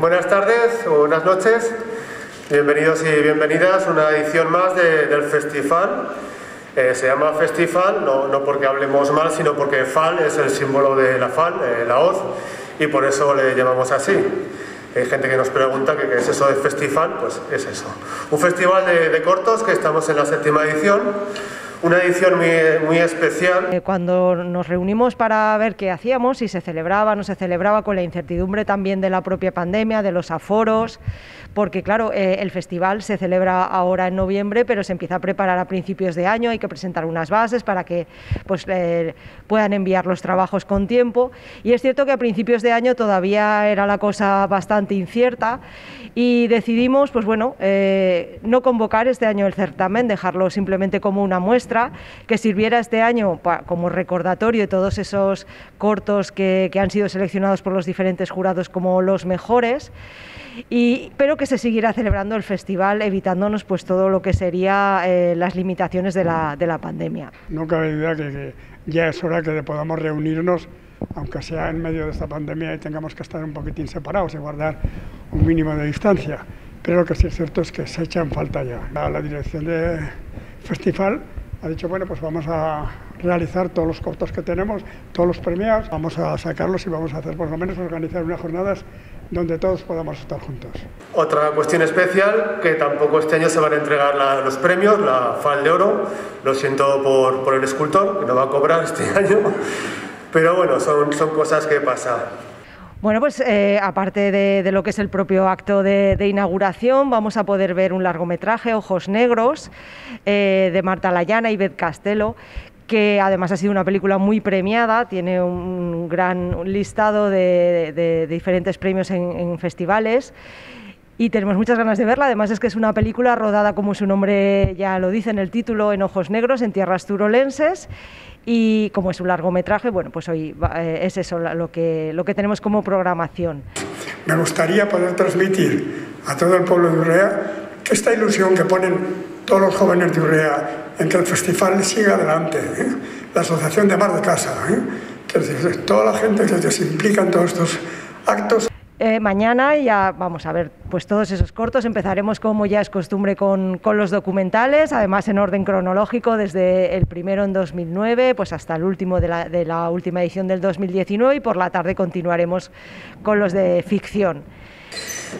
Buenas tardes o buenas noches, bienvenidos y bienvenidas a una edición más del festival. Eh, se llama festival no, no, porque hablemos mal, sino porque FAL es el símbolo de la FAL, eh, la hoz, y por eso le llamamos así. Hay gente que nos pregunta qué es eso de festival, pues es eso. Un festival de cortos que estamos en la séptima edición una edición muy, muy, especial. Eh, cuando nos reunimos para ver qué hacíamos, si se celebraba no se celebraba, con la incertidumbre también de la propia pandemia, de los aforos, porque claro, eh, el festival se celebra ahora en noviembre, pero se empieza a preparar a principios de año, hay que presentar unas bases para que pues, eh, puedan enviar los trabajos con tiempo. Y es cierto que a principios de año todavía era la cosa bastante incierta y decidimos, pues bueno, no convocar este año el certamen, dejarlo simplemente como una muestra que sirviera este año como recordatorio de todos esos cortos que, han sido seleccionados por los diferentes jurados como los mejores. Y, pero que se siguiera celebrando el festival evitándonos pues todo lo que sería eh, las limitaciones de la, de la, pandemia. No cabe duda que, que, ya es hora que podamos reunirnos, aunque sea en medio de esta pandemia y tengamos que estar un poquitín separados y guardar un mínimo de distancia. Pero lo que sí es cierto es que se echa en falta ya. La, la dirección del festival ha dicho, bueno, pues vamos a realizar todos los cortos que tenemos, todos los premiados, vamos a sacarlos y vamos a hacer por lo menos organizar unas jornadas donde todos podamos estar juntos. Otra cuestión especial, que tampoco este año se van a entregar los premios, la FAL de Oro, lo siento por, por, el escultor, que no va a cobrar este año, pero bueno, son, son cosas que pasan. Bueno, pues eh, aparte de, lo que es el propio acto de, inauguración, vamos a poder ver un largometraje, Ojos Negros, eh, de Marta Layana y Beth Castelo, que además ha sido una película muy premiada, tiene un gran listado de, diferentes premios en festivales y tenemos muchas ganas de verla. Además es que es una película rodada, como su nombre ya lo dice en el título, en ojos negros, en tierras turolenses. Y como es un largometraje, bueno, pues hoy eh, es eso lo que, lo que tenemos como programación. Me gustaría poder transmitir a todo el pueblo de Urrea que esta ilusión que ponen todos los jóvenes de Urrea en que el festival siga adelante, ¿eh? la Asociación de Mar de Casa, ¿eh? que toda la gente que se implica en todos estos actos eh, mañana ya vamos a ver pues todos esos cortos. Empezaremos, como ya es costumbre, con, con, los documentales, además en orden cronológico, desde el primero en 2009 pues hasta el último de la, de la última edición del 2019 y por la tarde continuaremos con los de ficción.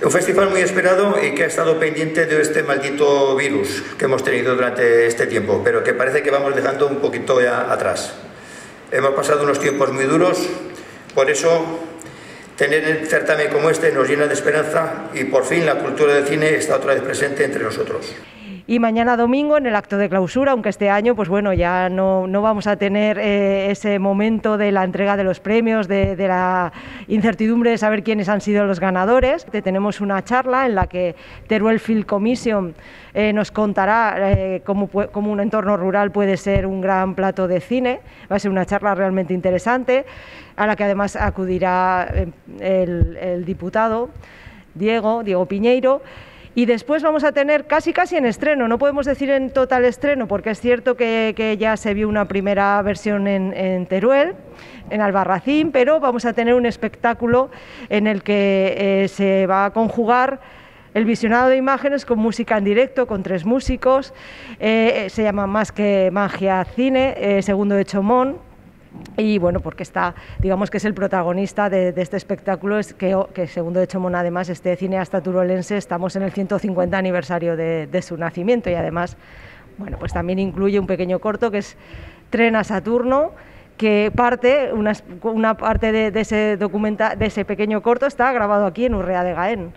Un festival muy esperado y que ha estado pendiente de este maldito virus que hemos tenido durante este tiempo, pero que parece que vamos dejando un poquito ya atrás. Hemos pasado unos tiempos muy duros, por eso Tener el certamen como este nos llena de esperanza y por fin la cultura del cine está otra vez presente entre nosotros y mañana domingo en el acto de clausura, aunque este año pues bueno, ya no, no vamos a tener eh, ese momento de la entrega de los premios, de, la incertidumbre de saber quiénes han sido los ganadores. Tenemos una charla en la que Teruel Film Commission eh, nos contará eh, cómo, cómo, un entorno rural puede ser un gran plato de cine. Va a ser una charla realmente interesante, a la que además acudirá eh, el, el diputado Diego, Diego Piñeiro, y después vamos a tener casi casi en estreno, no podemos decir en total estreno, porque es cierto que, ya se vio una primera versión en, Teruel, en Albarracín, pero vamos a tener un espectáculo en el que eh, se va a conjugar el visionado de imágenes con música en directo, con tres músicos, eh, se llama Más que Magia Cine, eh, segundo de Chomón, y bueno, porque está, digamos que es el protagonista de, este espectáculo, es que, que, segundo de Chomón además, este cineasta turolense, estamos en el 150 aniversario de, su nacimiento y además, bueno, pues también incluye un pequeño corto que es Tren a Saturno, que parte, una, parte de, de ese documenta, de ese pequeño corto está grabado aquí en Urrea de Gaén.